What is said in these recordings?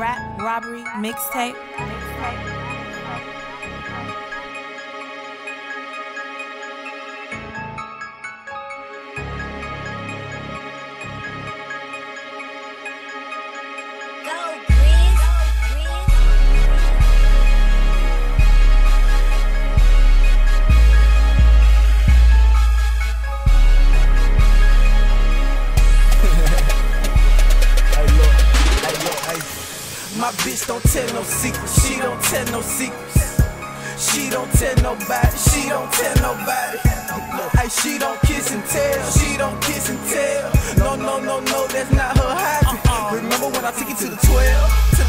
rap robbery mixtape. My bitch don't tell no secrets, she don't tell no secrets. She don't tell nobody, she don't tell nobody. Hey, she don't kiss and tell, she don't kiss and tell. No, no, no, no, that's not her hobby. Uh-uh. Remember when I took you to the 12?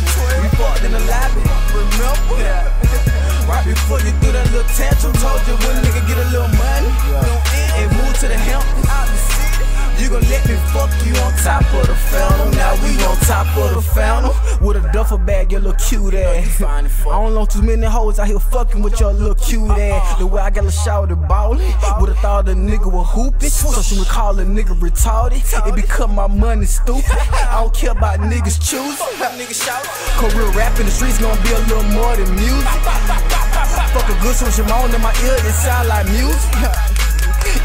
Top of the Phantom. Now we on top of the Phantom. With a duffel bag, your little cute ass. I don't know too many hoes out here fucking with your little cute ass. The way I got a shower to ballin'. Would've thought a nigga was hooping. So she would call a nigga retarded. It become my money stupid. I don't care about niggas choosing. Cause real rap in the streets gonna be a little more than music. Fuck a good switch on in my ear, it sound like music.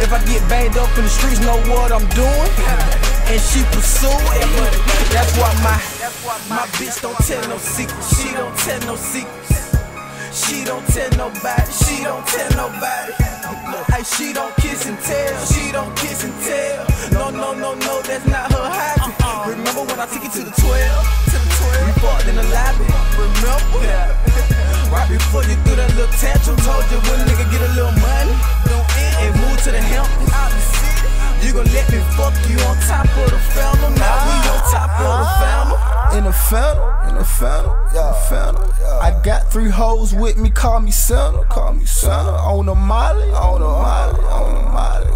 If I get banged up in the streets, know what I'm doing. And she pursue it. That's why my my bitch don't tell no secrets. She don't tell no secrets. She don't tell nobody. She don't tell nobody. Hey, she don't kiss and tell. She don't kiss and tell. No, no, no, no, that's not her hobby. Remember when I took you to the 12? To the 12. We fought in the lobby. Remember? Right before you threw that little tantrum, told you when nigga get a little money and move to the Hamptons fuck you on top of the Phantom. Now we on top of the Phantom. In the Phantom, in the Phantom, in the Phantom. I got three hoes with me, call me Santa, call me Santa. On the Molly, on the Molly, on the Molly.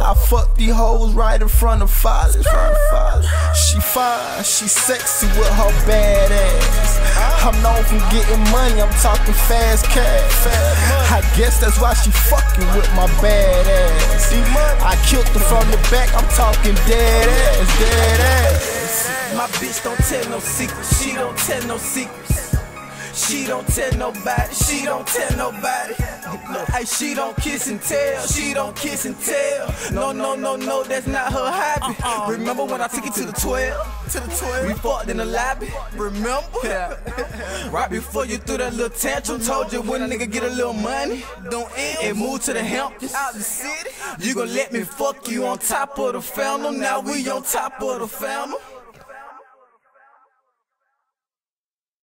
I fuck these hoes right in front of front. She fine, she sexy with her bad ass. I'm known for getting money, I'm talking fast cash. I guess that's why she fucking with my bad. I killed her from the back, I'm talking dead ass, dead ass. My bitch don't tell no secrets. She don't tell no secrets. She don't tell nobody. She don't tell nobody. Hey, she don't kiss and tell. She don't kiss and tell. No, no, no, no, that's not her hobby. Uh-uh. Remember when I took you to the 12? To the 12? We fought in the lobby. Remember? Yeah. Right before you threw that little tantrum, told you when a nigga get a little money, don't end and move to the Hamptons out the city. You gon' let me fuck you on top of the Phantom. Now we on top of the Phantom.